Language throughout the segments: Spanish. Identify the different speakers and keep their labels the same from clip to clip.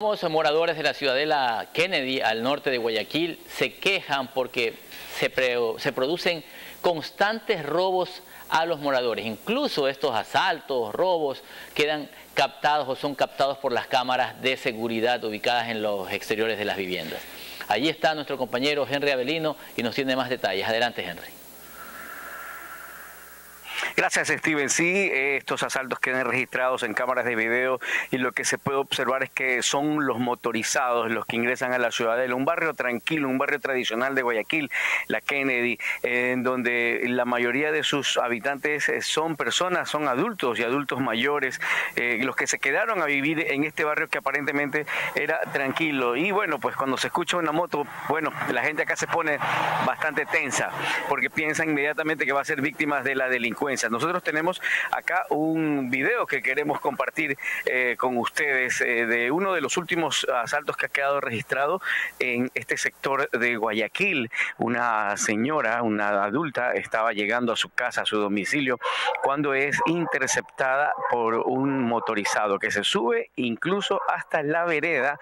Speaker 1: Los moradores de la ciudadela Kennedy, al norte de Guayaquil, se quejan porque se, se, producen constantes robos a los moradores. Incluso estos asaltos, robos, quedan captados o son captados por las cámaras de seguridad ubicadas en los exteriores de las viviendas. Allí está nuestro compañero Henry Avelino y nos tiene más detalles. Adelante, Henry.
Speaker 2: Gracias, Steven. Sí, estos asaltos quedan registrados en cámaras de video y lo que se puede observar es que son los motorizados los que ingresan a la ciudadela, un barrio tranquilo, un barrio tradicional de Guayaquil, la Kennedy, en donde la mayoría de sus habitantes eh, son personas, son adultos y adultos mayores, eh, los que se quedaron a vivir en este barrio que aparentemente era tranquilo. Y bueno, pues cuando se escucha una moto, bueno, la gente acá se pone bastante tensa porque piensa inmediatamente que va a ser víctima de la delincuencia. Nosotros tenemos acá un video que queremos compartir eh, con ustedes eh, de uno de los últimos asaltos que ha quedado registrado en este sector de Guayaquil. Una señora, una adulta, estaba llegando a su casa, a su domicilio, cuando es interceptada por un motorizado que se sube incluso hasta la vereda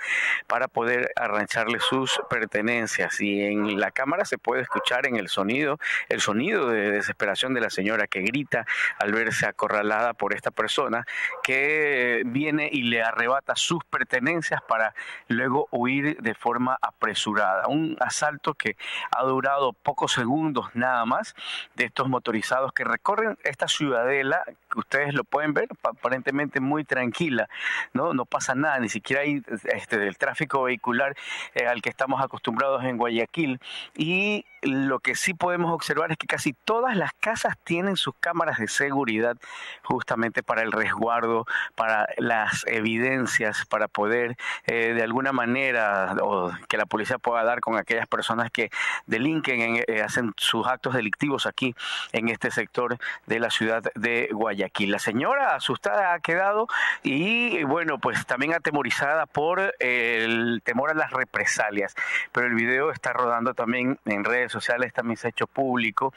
Speaker 2: para poder arrancharle sus pertenencias. Y en la cámara se puede escuchar en el sonido, el sonido de desesperación de la señora que grita al verse acorralada por esta persona que viene y le arrebata sus pertenencias para luego huir de forma apresurada. Un asalto que ha durado pocos segundos nada más de estos motorizados que recorren esta ciudadela ustedes lo pueden ver aparentemente muy tranquila, no no pasa nada, ni siquiera hay este del tráfico vehicular eh, al que estamos acostumbrados en Guayaquil y lo que sí podemos observar es que casi todas las casas tienen sus cámaras de seguridad justamente para el resguardo, para las evidencias, para poder eh, de alguna manera o que la policía pueda dar con aquellas personas que delinquen, eh, hacen sus actos delictivos aquí en este sector de la ciudad de Guayaquil. La señora asustada ha quedado y bueno, pues también atemorizada por el temor a las represalias, pero el video está rodando también en redes sociales también se ha hecho público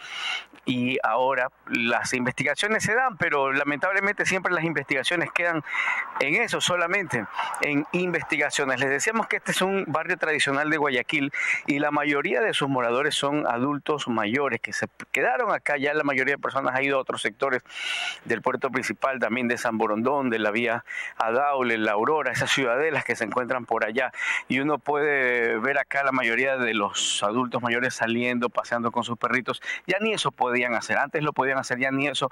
Speaker 2: y ahora las investigaciones se dan, pero lamentablemente siempre las investigaciones quedan en eso solamente, en investigaciones. Les decíamos que este es un barrio tradicional de Guayaquil y la mayoría de sus moradores son adultos mayores que se quedaron acá, ya la mayoría de personas ha ido a otros sectores del puerto principal, también de San Borondón, de la vía Adaule, la Aurora, esas ciudadelas que se encuentran por allá y uno puede ver acá la mayoría de los adultos mayores saliendo paseando con sus perritos, ya ni eso podían hacer. Antes lo podían hacer, ya ni eso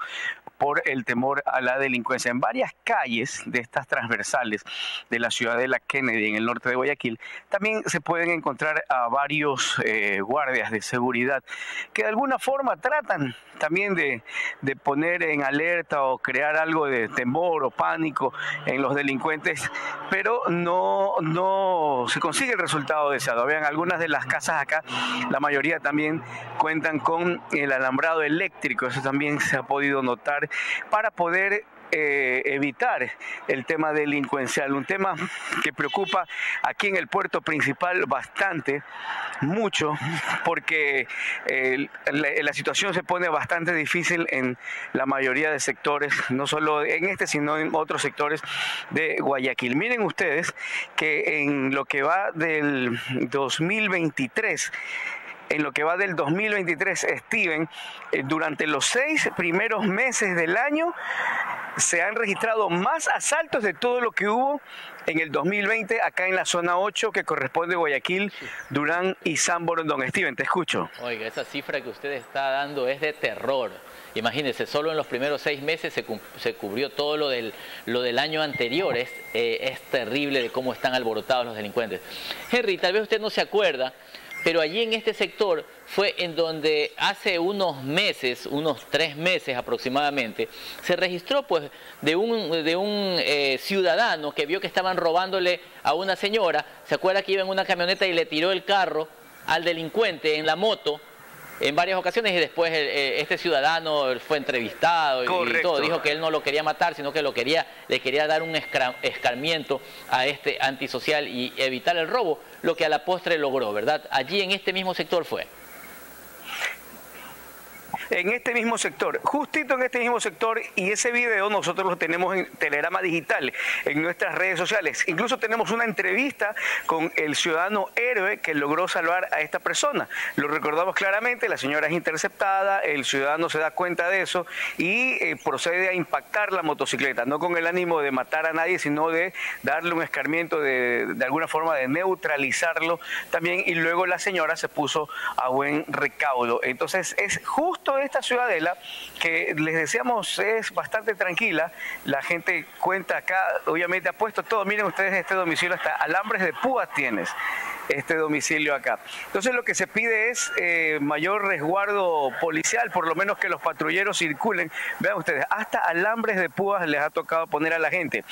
Speaker 2: por el temor a la delincuencia. En varias calles de estas transversales de la ciudad de la Kennedy, en el norte de Guayaquil, también se pueden encontrar a varios eh, guardias de seguridad que de alguna forma tratan también de poner en alerta o crear algo de temor o pánico en los delincuentes, pero no, no se consigue el resultado deseado. Vean, algunas de las casas acá, la mayoría también cuentan con el alambrado eléctrico, eso también se ha podido notar, para poder eh, evitar el tema delincuencial, un tema que preocupa aquí en el puerto principal bastante, mucho, porque la, situación se pone bastante difícil en la mayoría de sectores, no solo en este, sino en otros sectores de Guayaquil. Miren ustedes que en lo que va del 2023, en lo que va del 2023, Steven, eh, durante los seis primeros meses del año se han registrado más asaltos de todo lo que hubo en el 2020 acá en la zona 8 que corresponde a Guayaquil, Durán y San Borondón. Steven, te escucho.
Speaker 1: Oiga, esa cifra que usted está dando es de terror. Imagínense, solo en los primeros seis meses se, cubrió todo lo del, lo del año anterior. Es, eh, es terrible de cómo están alborotados los delincuentes. Henry, tal vez usted no se acuerda, pero allí en este sector fue en donde hace unos meses, unos tres meses aproximadamente, se registró pues de un, de un eh, ciudadano que vio que estaban robándole a una señora, se acuerda que iba en una camioneta y le tiró el carro al delincuente en la moto, en varias ocasiones y después eh, este ciudadano fue entrevistado y, todo, dijo que él no lo quería matar, sino que lo quería, le quería dar un escarmiento a este antisocial y evitar el robo, lo que a la postre logró, ¿verdad? Allí en este mismo sector fue.
Speaker 2: En este mismo sector, justito en este mismo sector, y ese video nosotros lo tenemos en Telegrama Digital, en nuestras redes sociales. Incluso tenemos una entrevista con el ciudadano héroe que logró salvar a esta persona. Lo recordamos claramente, la señora es interceptada, el ciudadano se da cuenta de eso y eh, procede a impactar la motocicleta, no con el ánimo de matar a nadie, sino de darle un escarmiento, de, de alguna forma de neutralizarlo también, y luego la señora se puso a buen recaudo. Entonces es justo esta ciudadela que les decíamos es bastante tranquila, la gente cuenta acá, obviamente ha puesto todo, miren ustedes este domicilio, hasta alambres de púas tienes este domicilio acá. Entonces lo que se pide es eh, mayor resguardo policial, por lo menos que los patrulleros circulen. Vean ustedes, hasta alambres de púas les ha tocado poner a la gente.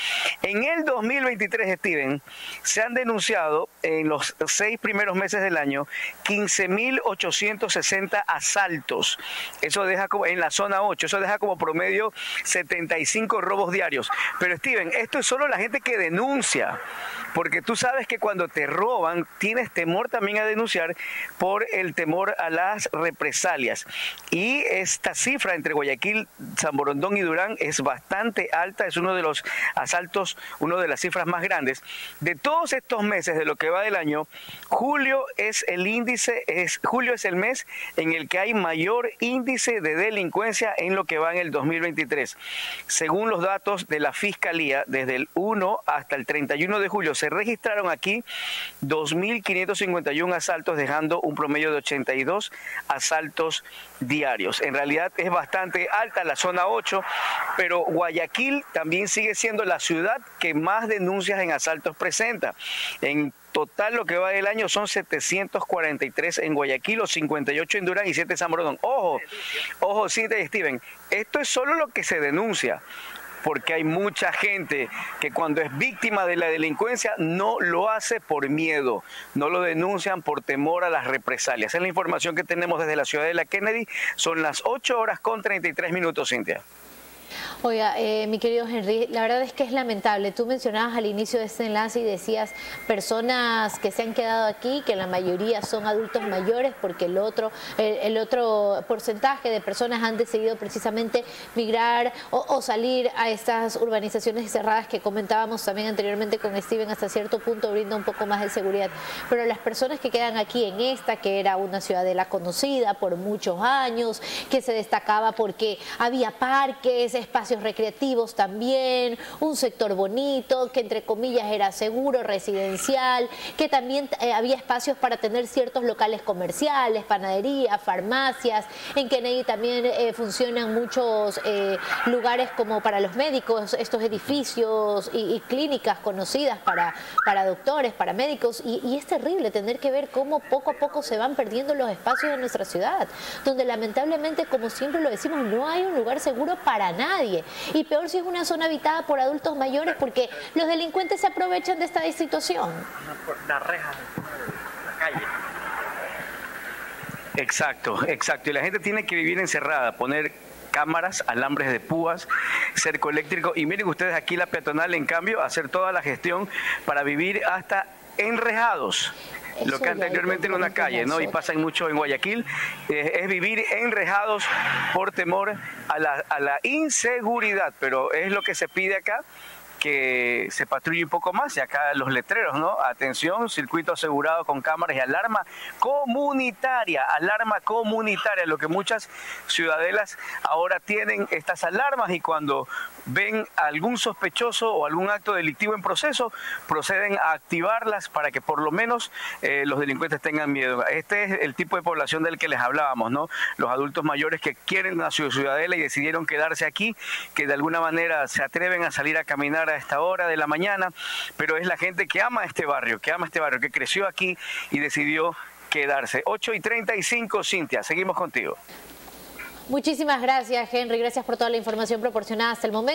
Speaker 2: En el 2023, Steven, se han denunciado en los seis primeros meses del año 15.860 asaltos. Eso deja como, en la zona 8, eso deja como promedio 75 robos diarios. Pero Steven, esto es solo la gente que denuncia, porque tú sabes que cuando te roban, tienes temor también a denunciar por el temor a las represalias. Y esta cifra entre Guayaquil, San Borondón y Durán es bastante alta, es uno de los asaltos, una de las cifras más grandes. De todos estos meses de lo que va del año, julio es el índice, es, julio es el mes en el que hay mayor índice de delincuencia en lo que va en el 2023. Según los datos de la Fiscalía, desde el 1 hasta el 31 de julio se registraron aquí 2.000 1.551 asaltos, dejando un promedio de 82 asaltos diarios. En realidad es bastante alta la zona 8, pero Guayaquil también sigue siendo la ciudad que más denuncias en asaltos presenta. En total lo que va del año son 743 en Guayaquil, 58 en Durán y 7 en San Brodón. Ojo, ojo, y Steven, esto es solo lo que se denuncia porque hay mucha gente que cuando es víctima de la delincuencia no lo hace por miedo, no lo denuncian por temor a las represalias. Esa es la información que tenemos desde la ciudad de la Kennedy. Son las 8 horas con 33 minutos, Cintia.
Speaker 3: Oiga, eh, mi querido Henry, la verdad es que es lamentable. Tú mencionabas al inicio de este enlace y decías personas que se han quedado aquí, que la mayoría son adultos mayores, porque el otro, el, otro porcentaje de personas han decidido precisamente migrar o, salir a estas urbanizaciones cerradas que comentábamos también anteriormente con Steven, hasta cierto punto brinda un poco más de seguridad. Pero las personas que quedan aquí en esta, que era una ciudadela conocida por muchos años, que se destacaba porque había parques, espacios recreativos también, un sector bonito, que entre comillas era seguro, residencial, que también eh, había espacios para tener ciertos locales comerciales, panaderías, farmacias. En Kennedy también eh, funcionan muchos eh, lugares como para los médicos, estos edificios y, clínicas conocidas para, para doctores, para médicos. Y, y es terrible tener que ver cómo poco a poco se van perdiendo los espacios de nuestra ciudad, donde lamentablemente, como siempre lo decimos, no hay un lugar seguro para nadie. Y peor si es una zona habitada por adultos mayores porque los delincuentes se aprovechan de esta situación.
Speaker 2: La reja, la calle. Exacto, exacto. Y la gente tiene que vivir encerrada, poner cámaras, alambres de púas, cerco eléctrico. Y miren ustedes aquí la peatonal, en cambio, hacer toda la gestión para vivir hasta enrejados lo que anteriormente en una calle, ¿no? Y pasa mucho en Guayaquil, eh, es vivir enrejados por temor a la, a la inseguridad, pero es lo que se pide acá que se patrulle un poco más y acá los letreros, ¿no? Atención, circuito asegurado con cámaras y alarma comunitaria, alarma comunitaria, lo que muchas ciudadelas ahora tienen estas alarmas y cuando ven algún sospechoso o algún acto delictivo en proceso, proceden a activarlas para que por lo menos eh, los delincuentes tengan miedo. Este es el tipo de población del que les hablábamos, ¿no? Los adultos mayores que quieren una ciudadela y decidieron quedarse aquí, que de alguna manera se atreven a salir a caminar esta hora de la mañana, pero es la gente que ama este barrio, que ama este barrio, que creció aquí y decidió quedarse. 8 y 35, Cintia, seguimos contigo.
Speaker 3: Muchísimas gracias, Henry. Gracias por toda la información proporcionada hasta el momento.